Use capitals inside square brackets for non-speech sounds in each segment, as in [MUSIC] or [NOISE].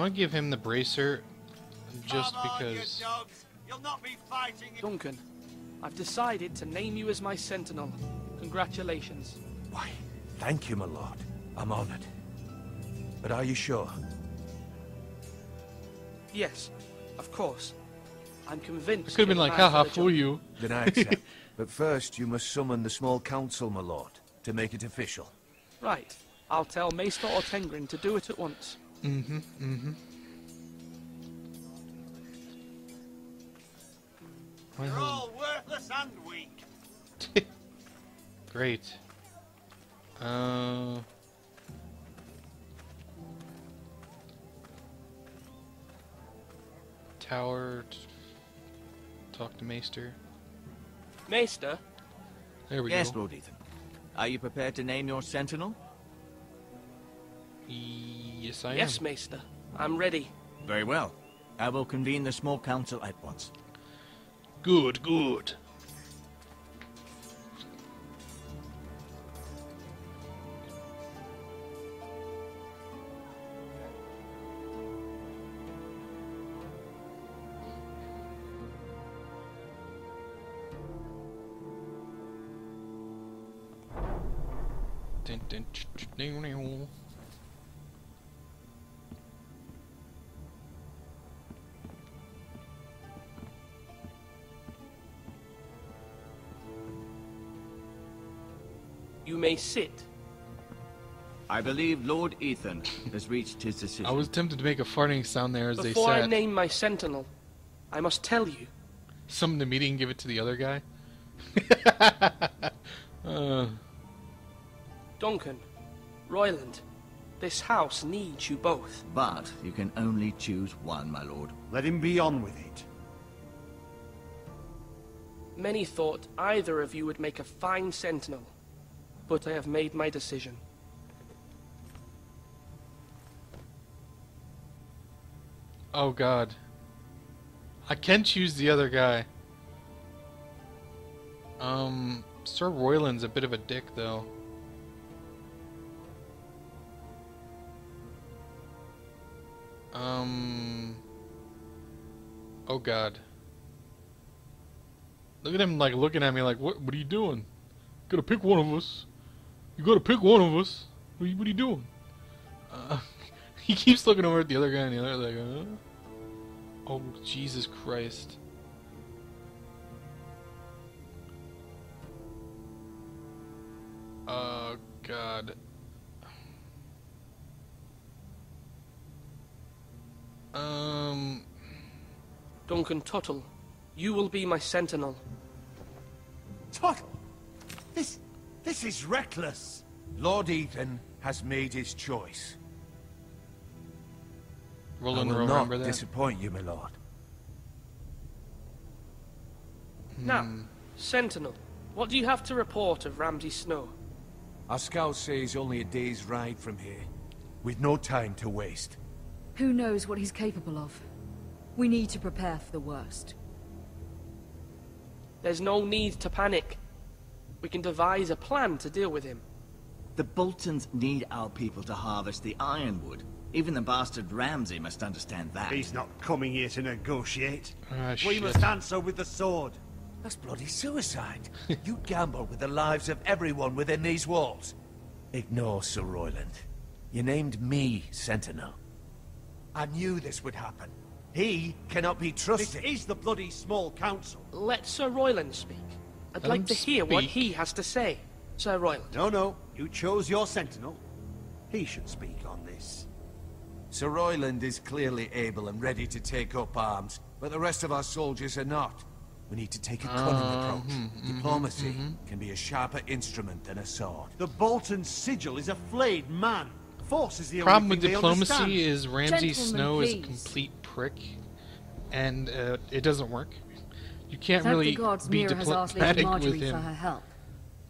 gonna give him the bracer just Come on, because. you dogs. You'll not be fighting. Duncan, I've decided to name you as my sentinel. Congratulations. Why, thank you, my lord. I'm honored. But are you sure? Yes, of course. I'm convinced. It could have been like, the haha, for fool you. [LAUGHS] Then I accept. but first, you must summon the small council, my lord, to make it official. Right. I'll tell Maester Ortengryn to do it at once. Mm-hmm, mm-hmm. You're all worthless and weak. [LAUGHS] Great. Uh. Tower. Talk to Maester. Maester, There we Yes, go. Yes, Lord Ethan. Are you prepared to name your sentinel? Yes, I yes, am. Maester. I'm ready. Very well. I will convene the small council at once. Good, good. You may sit. I believe Lord Ethan has reached his decision. I was tempted to make a farting sound there as Before they I said. name my sentinel, I must tell you. Summon the meeting and give it to the other guy. [LAUGHS] uh, Duncan, Royland, this house needs you both. But you can only choose one, my lord. Let him be on with it. Many thought either of you would make a fine sentinel, but I have made my decision. oh god. I can choose the other guy. Um, Sir Royland's a bit of a dick, though. Um. Oh god. Look at him, like, looking at me like, what, what are you doing? gotta pick one of us. You gotta pick one of us. What are you, what are you doing? Uh, [LAUGHS] he keeps looking over at the other guy and the other, like, uh, Oh, Jesus Christ. Oh, God. Um, Duncan Tuttle, you will be my sentinel. Tuttle! This... this is reckless. Lord Ethan has made his choice. Royland I will not that. disappoint you, my lord. Now, Hmm. sentinel, what do you have to report of Ramsay Snow? Our scouts say he's only a day's ride from here. With no time to waste. Who knows what he's capable of? We need to prepare for the worst. There's no need to panic. We can devise a plan to deal with him. The Boltons need our people to harvest the ironwood. Even the bastard Ramsay must understand that. He's not coming here to negotiate. Ah, we shit. must answer with the sword. That's bloody suicide. [LAUGHS] you gamble with the lives of everyone within these walls. Ignore Sir Royland. You named me Sentinel. I knew this would happen. He cannot be trusted. Oh, is the bloody small council. Let Sir Royland speak. I'd Let like to hear what he has to say. Sir Royland. No, no. You chose your sentinel. He should speak on this. Sir Royland is clearly able and ready to take up arms, but the rest of our soldiers are not. We need to take a cunning Uh, approach. hmm, Diplomacy can be a sharper instrument than a sword. The Bolton sigil is a flayed man. Force is the Problem only with thing they diplomacy is Ramsay Gentlemen, Snow is a complete prick, and uh, it doesn't work. You can't Thank really the gods be Mira has asked Lady Margaery for her help.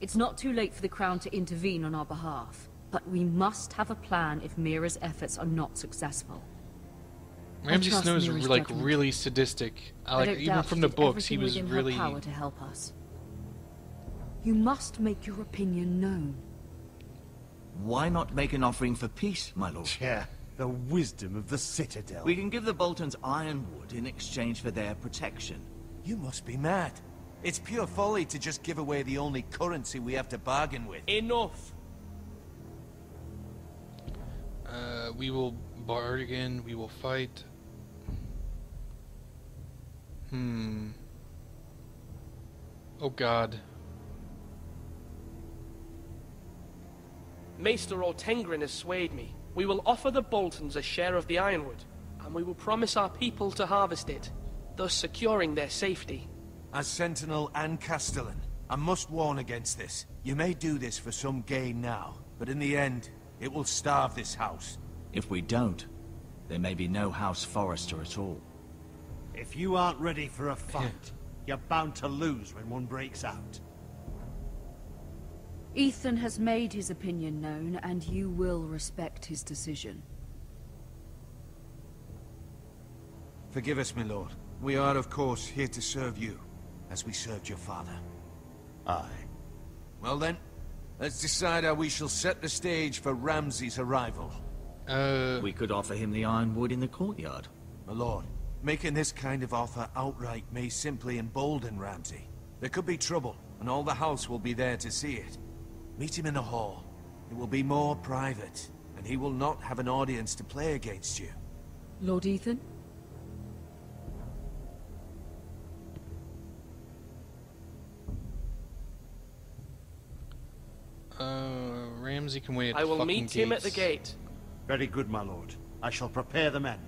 It's not too late for the Crown to intervene on our behalf, but we must have a plan if Mira's efforts are not successful. Ramsay trust Snow is Mira's like judgment. really sadistic. I I like don't even doubt from she the did books, he everything was within really. her power to help us. You must make your opinion known. Why not make an offering for peace, my lord? [LAUGHS] Yeah, The wisdom of the Citadel. We can give the Boltons ironwood in exchange for their protection. You must be mad. It's pure folly to just give away the only currency we have to bargain with. Enough! Uh, we will bargain. We will fight. Hmm. Oh God. Maester Ortengryn has swayed me. We will offer the Boltons a share of the ironwood, and we will promise our people to harvest it, thus securing their safety. As Sentinel and Castellan, I must warn against this. You may do this for some gain now, but in the end, it will starve this house. If we don't, there may be no House Forrester at all. If you aren't ready for a fight, you're bound to lose when one breaks out. Ethan has made his opinion known, and you will respect his decision. Forgive us, my lord. We are, of course, here to serve you, as we served your father. Aye. Well then, let's decide how we shall set the stage for Ramsay's arrival. Uh, We could offer him the ironwood in the courtyard. My lord, making this kind of offer outright may simply embolden Ramsay. There could be trouble, and all the house will be there to see it. Meet him in the hall. It will be more private, and he will not have an audience to play against you. Lord Ethan? Ramsay can wait I will fucking meet him at the gate. Very good, my lord. I shall prepare the men.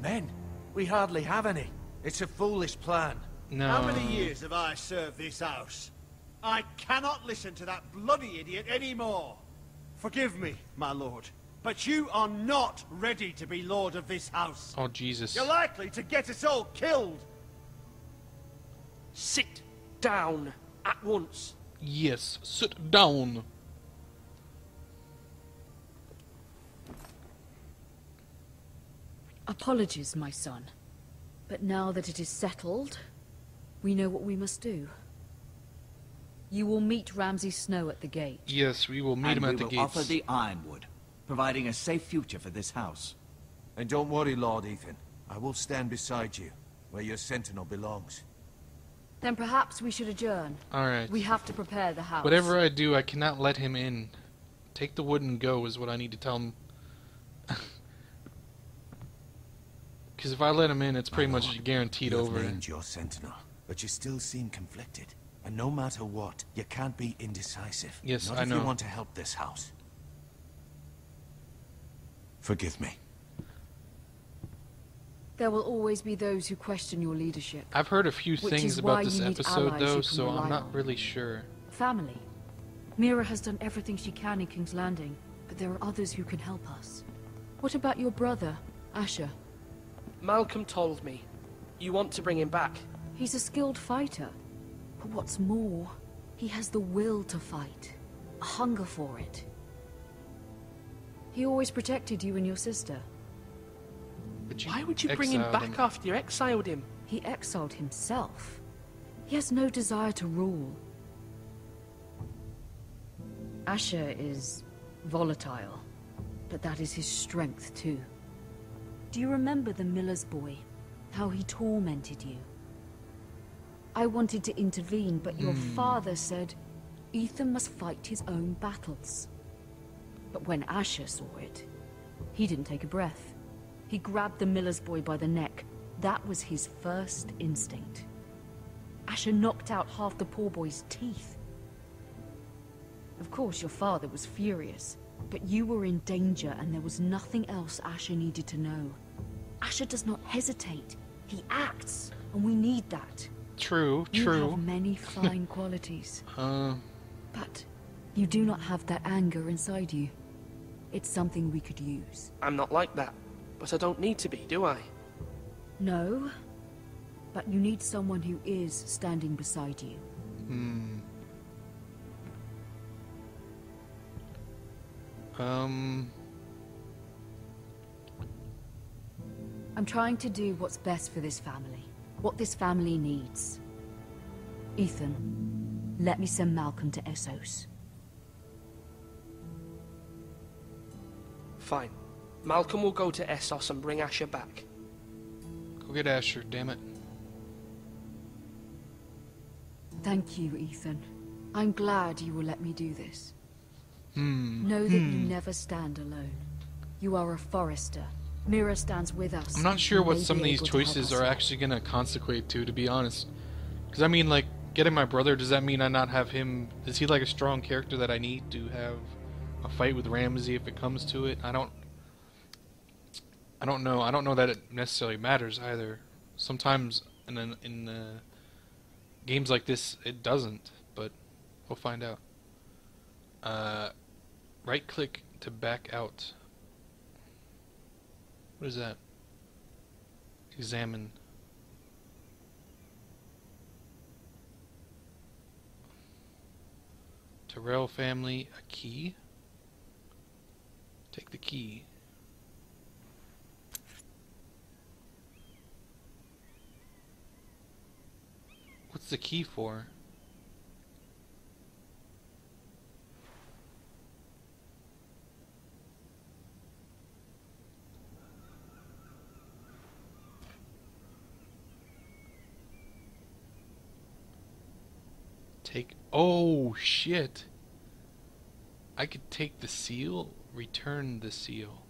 Men? We hardly have any. It's a foolish plan. No. How many years have I served this house? I cannot listen to that bloody idiot anymore. Forgive me, my lord, but you are not ready to be lord of this house. Oh Jesus. You're likely to get us all killed. Sit down at once. Yes. Sit down. Apologies, my son. But now that it is settled, we know what we must do. You will meet Ramsay Snow at the gate. Yes, we will meet and him at the will gates. offer the ironwood, providing a safe future for this house. And don't worry, Lord Ethan. I will stand beside you, where your sentinel belongs. Then perhaps we should adjourn. All right. We have to prepare the house. Whatever I do, I cannot let him in. Take the wood and go is what I need to tell him. [LAUGHS] Because if I let him in, it's pretty My much lord, guaranteed you have over. named your sentinel, but you still seem conflicted. And no matter what, you can't be indecisive. Yes, Not I if know. you want to help this house. Forgive me. There will always be those who question your leadership. I've heard a few things about this episode, though, so I'm not on. really sure. Family. Mira has done everything she can in King's Landing, but there are others who can help us. What about your brother, Asher? Malcolm told me. You want to bring him back. He's a skilled fighter. But what's more, he has the will to fight. A hunger for it. He always protected you and your sister. But Why would you bring him exiled back after you exiled him? He exiled himself. He has no desire to rule. Asher is volatile, but that is his strength too. Do you remember the miller's boy? How he tormented you? I wanted to intervene, but your hmm. father said Ethan must fight his own battles. But when Asher saw it, he didn't take a breath. He grabbed the miller's boy by the neck. That was his first instinct. Asher knocked out half the poor boy's teeth. Of course, your father was furious, but you were in danger and there was nothing else Asher needed to know. Asher does not hesitate. He acts, and we need that. True, You true. have many [LAUGHS] fine qualities, Uh, but you do not have that anger inside you. It's something we could use. I'm not like that. But I don't need to be, do I? No, but you need someone who is standing beside you. hmm. Um, I'm trying to do what's best for this family. What this family needs. Ethan, let me send Malcolm to Essos. Fine. Malcolm will go to Essos and bring Asher back. Go get Asher, damn it. Thank you, Ethan. I'm glad you will let me do this. Hmm. Know that you never stand alone. You are a Forrester. Mira stands with us. I'm not sure what some of these to choices are actually gonna consequate to, to be honest. Because I mean, like, getting my brother, does that mean I not have him? Is he like a strong character that I need to have a fight with Ramsay if it comes to it? I don't. I don't know. I don't know that it necessarily matters either. Sometimes in an, in uh, games like this, it doesn't. But we'll find out. Uh, right click to back out. What is that? Examine. Tyrell family, a key. Take the key. What's the key for? Take. Oh, shit. I could take the seal, return the seal.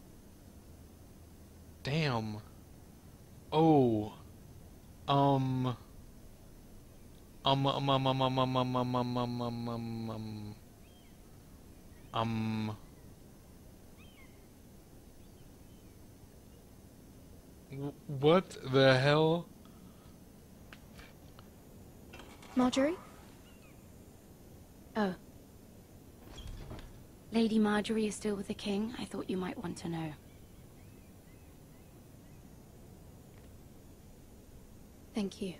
Damn. Oh. Um. Um, um, um, um, um, um, um, um, um, um, um, um, um. Um. What the hell? Margaery? Oh. Lady Margaery is still with the king. I thought you might want to know. Thank you.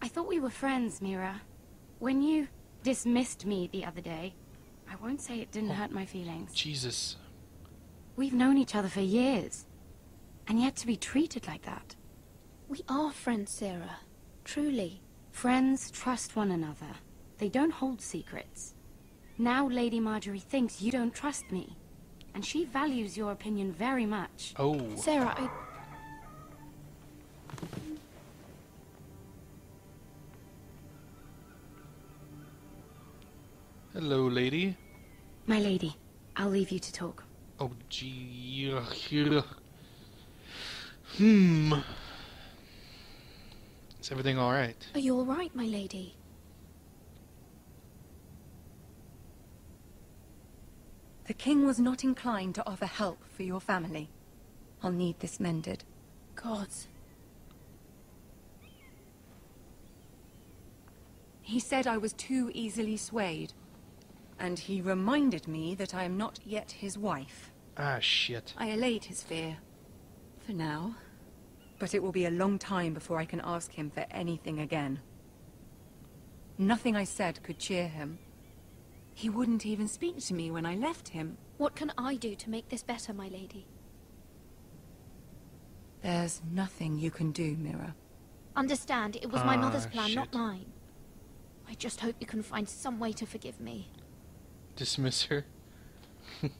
I thought we were friends, Mira. When you dismissed me the other day, I won't say it didn't oh. hurt my feelings. Jesus. We've known each other for years. And yet to be treated like that. We are friends, Sera. Truly. Friends trust one another. They don't hold secrets. Now Lady Margaery thinks you don't trust me. And she values your opinion very much. Oh. Sera, I... Hello, lady. My lady, I'll leave you to talk. Oh, gee. ugh, ugh. Hmm. Is everything alright? Are you all right, my lady? The king was not inclined to offer help for your family. I'll need this mended. Gods. He said I was too easily swayed. And he reminded me that I am not yet his wife. Ah, shit. I allayed his fear. For now. But it will be a long time before I can ask him for anything again. Nothing I said could cheer him. He wouldn't even speak to me when I left him. What can I do to make this better, my lady? There's nothing you can do, Mira. Understand, it was my Ah, mother's plan, not mine. I just hope you can find some way to forgive me. Dismiss her. [LAUGHS]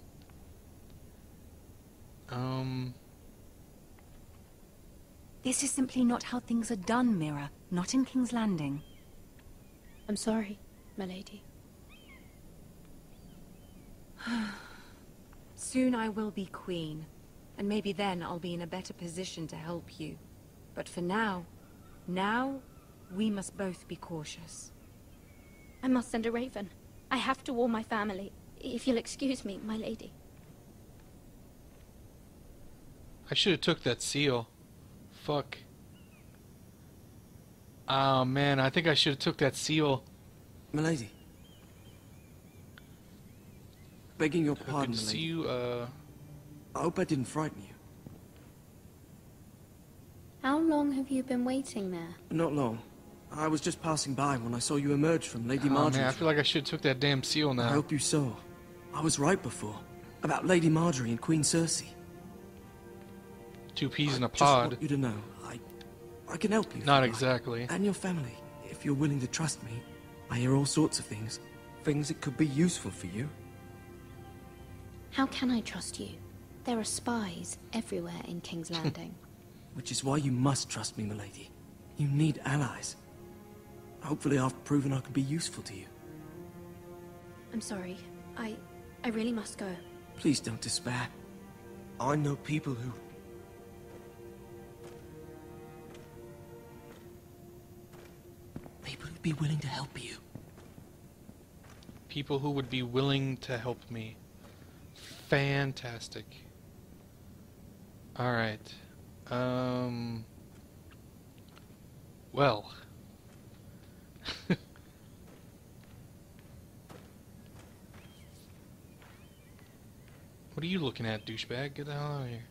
um. This is simply not how things are done, Mira. Not in King's Landing. I'm sorry, my lady. [SIGHS] Soon I will be queen, and maybe then I'll be in a better position to help you. But for now, now, we must both be cautious. I must send a raven. I have to warn my family. If you'll excuse me, my lady. I should have took that seal. Fuck. Oh man, I think I should have took that seal. Milady. Begging your Good pardon, to see you. Uh, I hope I didn't frighten you. How long have you been waiting there? Not long. I was just passing by when I saw you emerge from Lady oh Margaery's man, I feel like I should have took that damn seal now. I hope you saw. I was right before. About Lady Margaery and Queen Cersei. Two peas in a pod. Just pod. want you to know, I, I can help you. Not you like. exactly. And your family, if you're willing to trust me. I hear all sorts of things. Things that could be useful for you. How can I trust you? There are spies everywhere in King's [LAUGHS] Landing. Which is why you must trust me, milady. You need allies. Hopefully I've proven I can be useful to you. I'm sorry. I... I really must go. Please don't despair. I know people who... be willing to help you. People who would be willing to help me. Fantastic. Alright. Um... Well... [LAUGHS] What are you looking at, douchebag? Get the hell out of here.